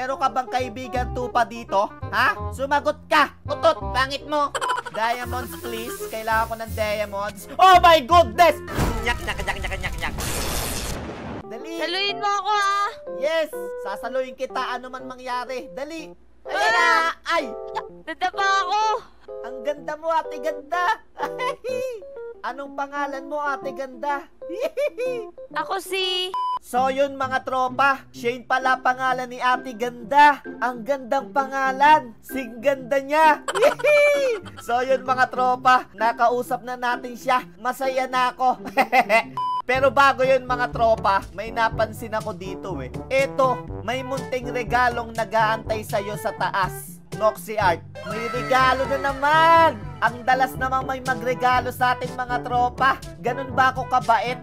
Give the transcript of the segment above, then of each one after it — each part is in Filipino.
Meron ka bang kaibigan tupa dito? Ha? Sumagot ka! Utot! Pangit mo! Diamonds, please. Kailangan ko ng diamonds. Oh my goodness! Nyak, nyak, nyak, nyak, nyak, nyak. Dali! Saluin mo ako ah. Yes! Sasaluhin kita ano man mangyari. Dali! Ayan na! Ay! Dadapa ako. Ang ganda mo, ate ganda! Anong pangalan mo, ate ganda? Ako si... So yun mga tropa, Shane pala pangalan ni Ate Ganda. Ang gandang pangalan, sing ganda niya. so yun mga tropa, nakausap na natin siya. Masaya na ako. Pero bago yun mga tropa, may napansin ako dito eh. Eto, may munting regalong nagaantay sa'yo sa taas. Noxy Art, may regalo na naman! Ang dalas namang may magregalo sa ating mga tropa. Ganun ba ako kabait?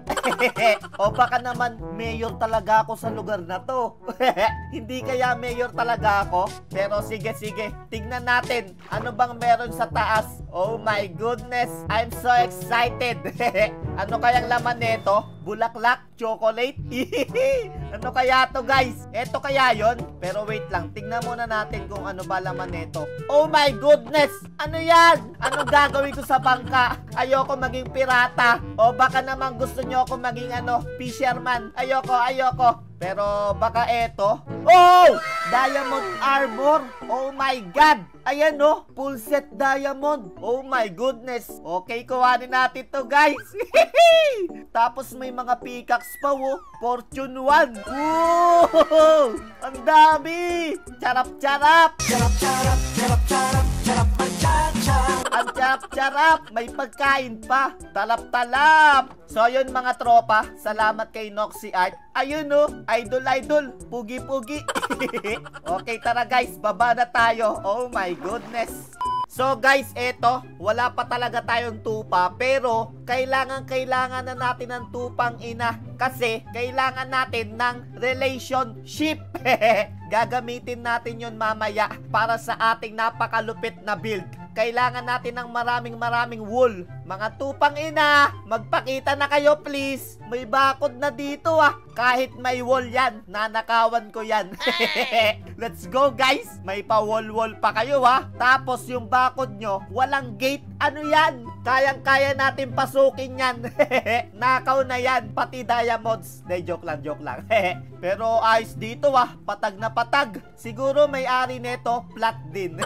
o baka naman mayor talaga ako sa lugar na to. Hindi kaya mayor talaga ako? Pero sige sige, tignan natin. Ano bang meron sa taas? Oh my goodness, I'm so excited. ano kayang laman nito? Bulaklak? Chocolate? ano kaya to guys? Eto kaya yon? Pero wait lang, tingnan muna natin kung ano ba laman nito. Oh my goodness! Ano yan? Anong gagawin ko sa bangka? Ayoko maging pirata. O baka naman gusto nyo ako maging ano, fisherman. Ayoko, ayoko. Pero baka eto. Oh! Diamond armor. Oh my God! Ayan no, full set diamond. Oh my goodness. Okay, kuhanin natin to guys. Tapos may mga pickaxe pa oh. Fortune 1. Woo! Ang dami! Charap-charap! Charap-charap! Charap-charap! Charap-charap! Ang charap-charap! May pagkain pa. Talap-talap! So yun mga tropa, salamat kay Noxy Art. Ayun no, idol-idol, pugi-pugi. okay, tara guys, baba na tayo. Oh my goodness. So guys, eto, wala pa talaga tayong tupa pero kailangan kailangan na natin ng tupang ina kasi kailangan natin ng relationship. Gagamitin natin yon mamaya para sa ating napakalupit na build. Kailangan natin ng maraming maraming wool. Mga tupang ina, magpakita na kayo please. May bakod na dito ah. Kahit may wall yan, nanakawan ko yan. Let's go guys. May pa wall wall pa kayo ha. Tapos yung bakod nyo, walang gate. Ano yan? Kayang-kaya natin pasukin yan. Nakaw na yan. Pati diamonds. De, joke lang, joke lang. Pero ayos dito ah. Patag na patag. Siguro may ari neto, flat din.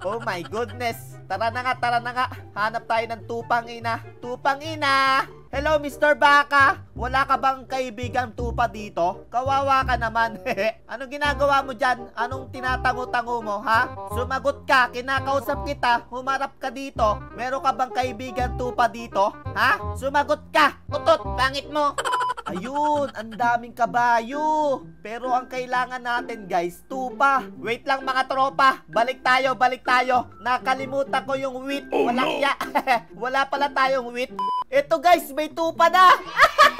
oh my goodness. Tara na nga, tara na nga. Hanap tayo ng tupang ina. Tupang ina! Hello, Mr. Baka. Wala ka bang kaibigang tupa dito? Kawawa ka naman. Anong ginagawa mo dyan? Anong tinatango-tango mo, ha? Sumagot ka, kinakausap kita, humarap ka dito. Meron ka bang kaibigang tupa dito? Ha? Sumagot ka! Utot, pangit mo! Ayun, ang daming kabayo. Pero ang kailangan natin guys, tupa. Wait lang mga tropa. Balik tayo, balik tayo. Nakalimutan ko yung wheat. Walang ya. Wala pala tayong wheat. Ito guys, may tupa na.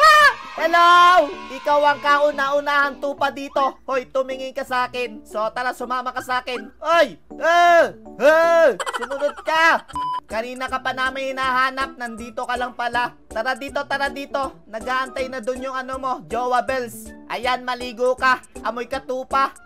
Hello! Ikaw ang kauna-unahang tupa dito. Hoy, tumingin ka sa akin. So, tara, sumama ka sa akin. Hoy! Eh! Eh! Sumunod ka! Kanina ka pa namin hinahanap, nandito ka lang pala. Tara dito, tara dito. Nagaantay na dun yung ano mo, Jowa Bells. Ayan, maligo ka. Amoy katupa.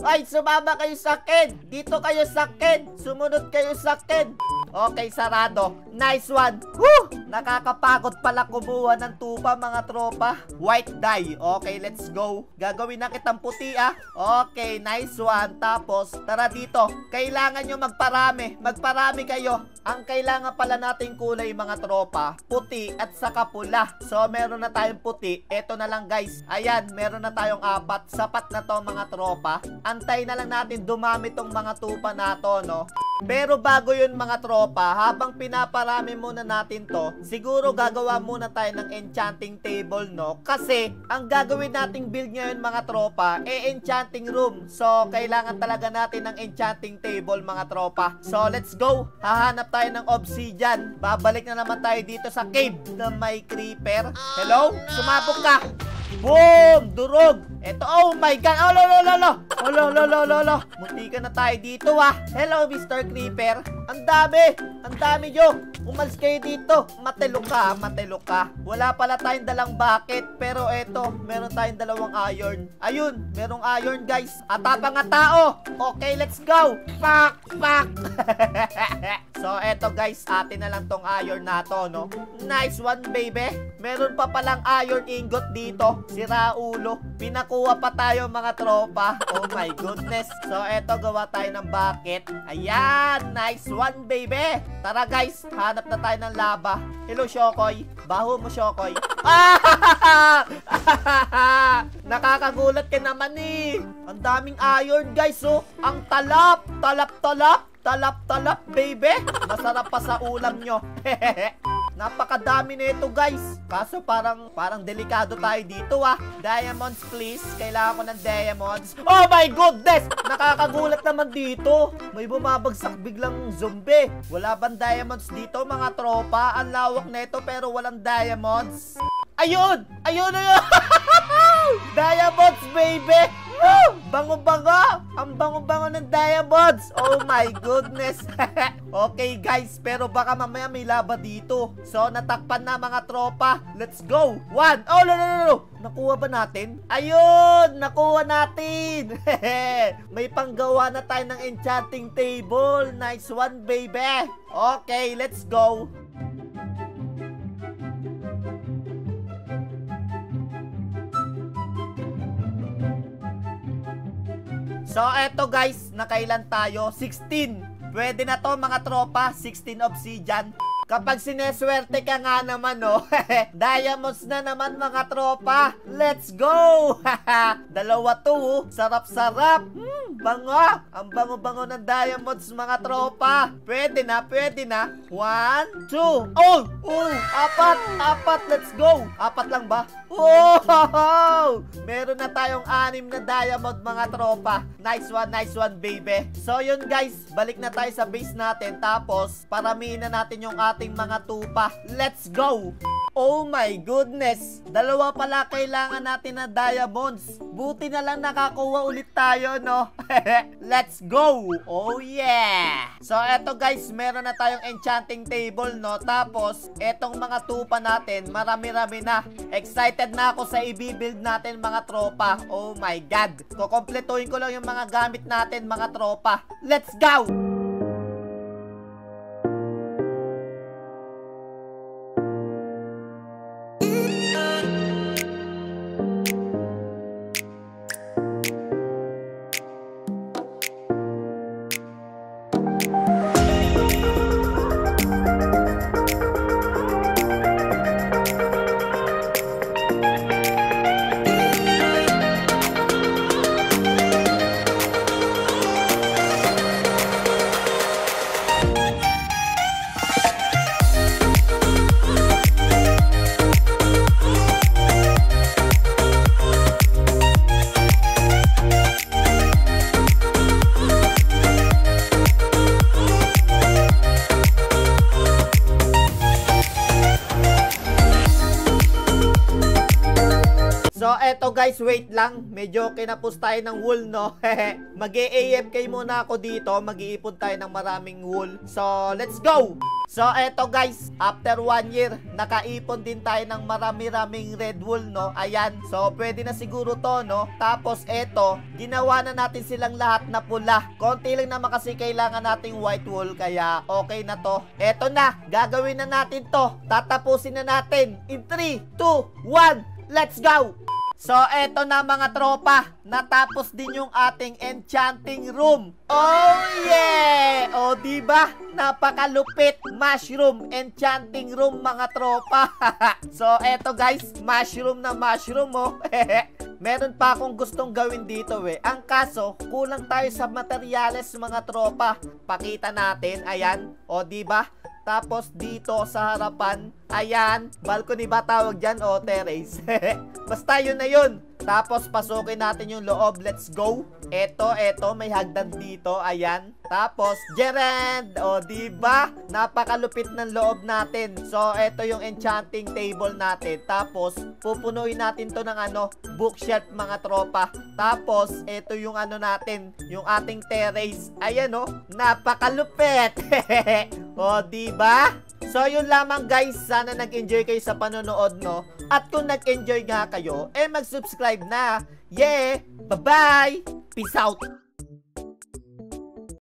Ay, sumama kayo sa akin. Dito kayo sa akin. Sumunod kayo sa akin. Okay, sarado. Nice one. Woo! Nakakapagod pala kumuha ng tupa, mga tropa. White dye. Okay, let's go. Gagawin na kitang puti, ah. Okay, nice one. Tapos, tara dito. Kailangan nyo magparami. Magparami kayo. Ang kailangan pala nating kulay, mga tropa, puti at saka pula. So, meron na tayong puti. Ito na lang, guys. Ayan, meron na tayong apat. Sapat na to, mga tropa. Antay na lang natin dumami tong mga tupa na to, no? Pero bago yun mga tropa, habang pinaparami muna natin to, siguro gagawa muna tayo ng enchanting table, no? Kasi, ang gagawin nating build ngayon mga tropa, e enchanting room. So, kailangan talaga natin ng enchanting table mga tropa. So, let's go! Hahanap tayo ng obsidian. Babalik na naman tayo dito sa cave na may creeper. Hello? Sumabog ka! Boom! Durog! Ito, oh my god! Oh, lo, lo, lo, lo! Olo, lolo, lolo. Munti ka na tayo dito ah. Hello, Mr. Creeper. Ang dami. Ang dami nyo. Umalis kayo dito. Matelo ka, matelo ka. Wala pala tayong dalang bucket. Pero eto, meron tayong dalawang iron. Ayun, merong iron guys. At tapang nga tao. Okay, let's go. Pak, pak. so eto guys, atin na lang tong iron na to, no? Nice one, baby. Meron pa palang iron ingot dito. Sira ulo. Pinakuha pa tayo mga tropa. Oh my goodness. So eto, gawa tayo ng bucket. Ayan, nice one, baby. Tara guys, hanap na tayo ng lava. Hello, Shokoy. Baho mo, Shokoy. Nakakagulat ka naman eh. Ang daming iron, guys, oh. Ang talap, talap, talap. Talap, talap, baby. Masarap pa sa ulam nyo. Napakadami nito, guys. Kaso parang parang delikado tayo dito, ah. Diamonds, please. Kailangan ko ng diamonds. Oh my goodness! Nakakagulat naman dito. May bumabagsak biglang zombie. Wala bang diamonds dito, mga tropa? Ang lawak nito pero walang diamonds. Ayun! Ayun, ayun! diamonds, baby! Bango-bango! Ang bango-bango ng diamonds! Oh my goodness! okay guys, pero baka mamaya may laba dito. So, natakpan na mga tropa. Let's go! One! Oh, no, no, no, no! Nakuha ba natin? Ayun! Nakuha natin! may panggawa na tayo ng enchanting table. Nice one, baby! Okay, let's go! So, eto guys, nakailan tayo? 16. Pwede na to mga tropa, 16 obsidian. Kapag sineswerte ka nga naman, no? Diamonds na naman mga tropa. Let's go! Dalawa to, oh. Sarap-sarap. Hmm, bango. Ang bango-bango ng diamonds mga tropa. Pwede na, pwede na. One, two. Oh! Oh! Apat! Apat! Let's go! Apat lang ba? Oh! Meron na tayong anim na diamond mga tropa. Nice one, nice one, baby. So, yun guys. Balik na tayo sa base natin. Tapos, paramihin na natin yung ating mga tupa. Let's go! Oh my goodness! Dalawa pala kailangan natin na diamonds. Buti na lang nakakuha ulit tayo, no? Let's go! Oh yeah! So, eto guys, meron na tayong enchanting table, no? Tapos, etong mga tupa natin, marami-rami na. Excited na ako sa i-build natin mga tropa. Oh my God! Kukompletuhin ko lang yung mga gamit natin mga tropa. Let's go! Guys, wait lang. Medyo kinapos tayo ng wool, no? mag afk muna ako dito. Mag-iipon tayo ng maraming wool. So, let's go! So, eto guys, after one year, nakaipon din tayo ng marami-raming red wool, no? Ayan. So, pwede na siguro to, no? Tapos, eto, ginawa na natin silang lahat na pula. Konti lang naman kasi kailangan nating white wool, kaya okay na to. Eto na, gagawin na natin to. Tatapusin na natin. In 3, 2, 1, let's go! So, eto na mga tropa. Natapos din yung ating enchanting room. Oh, yeah! O, diba? Napakalupit. Mushroom enchanting room, mga tropa. so, eto guys. Mushroom na mushroom, oh. Meron pa akong gustong gawin dito, eh. Ang kaso, kulang tayo sa materyales, mga tropa. Pakita natin. Ayan. O, diba? Tapos, dito sa harapan, Ayan, balcony ba tawag dyan o terrace? Basta yun na yun. Tapos pasukin natin yung loob. Let's go. Eto, eto, may hagdan dito. Ayan. Tapos, gerend! O, diba? Napakalupit ng loob natin. So, eto yung enchanting table natin. Tapos, pupunuin natin to ng ano, bookshelf mga tropa. Tapos, eto yung ano natin, yung ating terrace. Ayan o, napakalupit. o, diba? So, yun lamang guys. Sana nag-enjoy kayo sa panonood, no? At kung nag-enjoy nga kayo, eh mag-subscribe na. Yeah! Bye-bye! Peace out!